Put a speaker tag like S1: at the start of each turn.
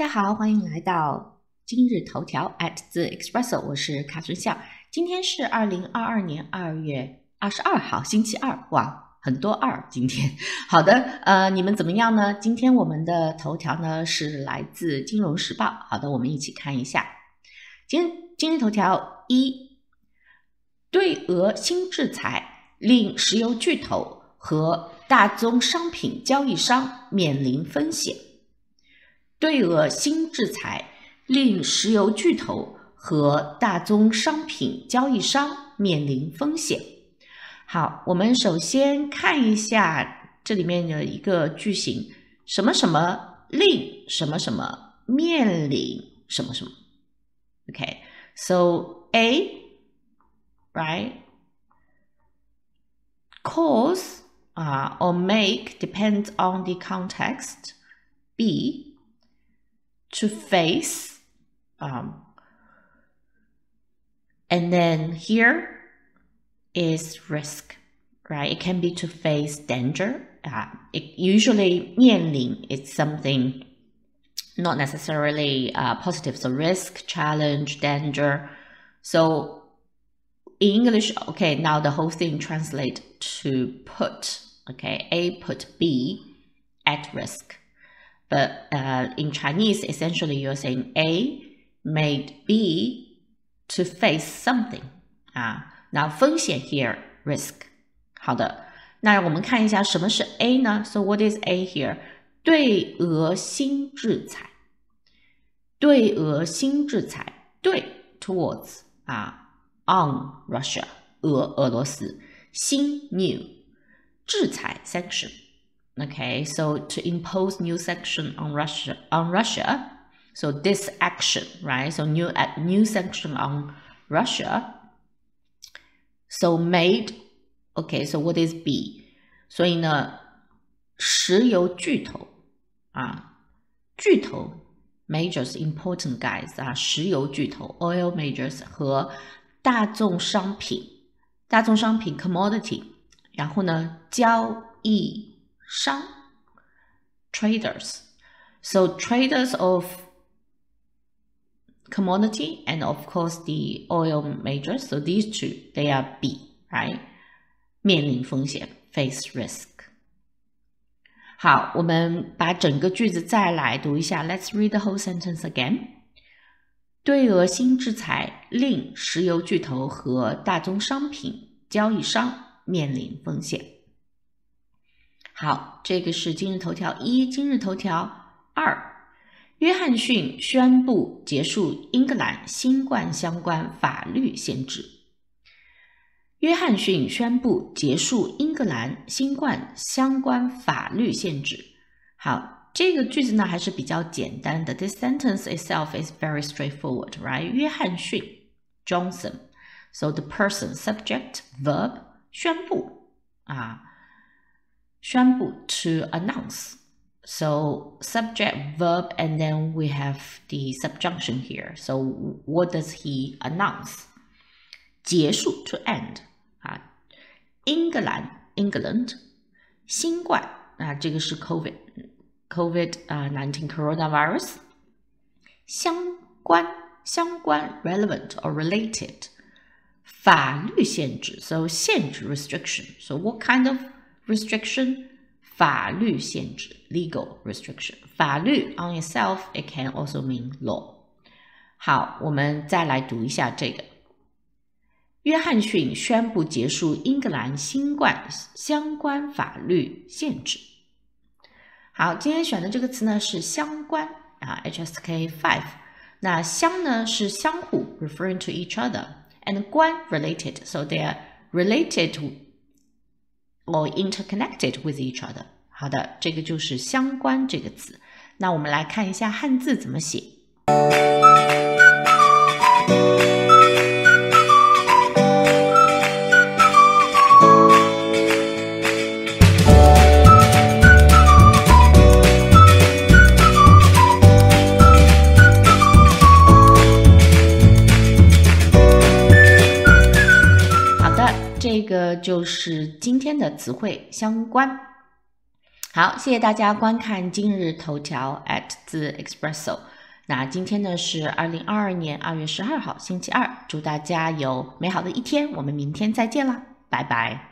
S1: 大家好，欢迎来到今日头条 at the Expresso，我是卡春笑。今天是二零二二年二月二十二号，星期二，哇，很多二今天。好的，呃，你们怎么样呢？今天我们的头条呢是来自《金融时报》。好的，我们一起看一下。今今日头条一，对俄新制裁令石油巨头和大宗商品交易商面临风险。对俄新制裁令石油巨头和大宗商品交易商面临风险。好，我们首先看一下这里面的一个句型：什么什么令什么什么面临什么什么。OK，so A right cause 啊 or make depends on the context. B to face. Um, and then here is risk, right? It can be to face danger. Uh, it usually 面临 it's something not necessarily uh, positive. So risk, challenge, danger. So in English, okay, now the whole thing translate to put, okay, A put B at risk. But uh, in Chinese, essentially you're saying A made B to face something 啊，那风险 here risk。好的，那我们看一下什么是 A 呢？So what is A here？对俄新制裁，对俄新制裁，对 towards 啊，on Russia 俄俄罗斯，新 new 制裁 sanction。 Okay, so to impose new sanction on Russia on Russia, so this action, right? So new new sanction on Russia. So made, okay. So what is B? So, B？所以呢，石油巨头啊，巨头 majors important guys 啊，石油巨头 oil majors 和大宗商品，大宗商品 commodity，然后呢，交易。商 traders. So traders of commodity and of course the oil majors. So these two, they are B, right? 面临风险 face risk. 好，我们把整个句子再来读一下。Let's read the whole sentence again. 对俄新制裁令石油巨头和大宗商品交易商面临风险。 好，这个是今日头条一。今日头条二，约翰逊宣布结束英格兰新冠相关法律限制。约翰逊宣布结束英格兰新冠相关法律限制。好，这个句子呢还是比较简单的。This sentence itself is very straightforward, right? 约翰逊 Johnson. So the person, subject, verb 宣布啊。宣布 to announce. So subject, verb, and then we have the subjunction here. So what does he announce? 结束 to end 啊，英格兰 England，新冠啊，这个是 COVID COVID 啊 nineteen coronavirus，相关相关 relevant or related，法律限制 so 限制 restriction. So what kind of restriction 法律限制 legal restriction 法律 on itself it can also mean law。好，我们再来读一下这个。约翰逊宣布结束英格兰新冠相关法律限制。好，今天选的这个词呢是相关啊，HSK five。那相呢是相互，referring to each other，and 关 related，so they are related to Or interconnected with each other。好的，这个就是相关这个词。那我们来看一下汉字怎么写。就是今天的词汇相关。好，谢谢大家观看今日头条 at the Expresso。那今天呢是二零二二年二月十二号，星期二，祝大家有美好的一天，我们明天再见啦，拜拜。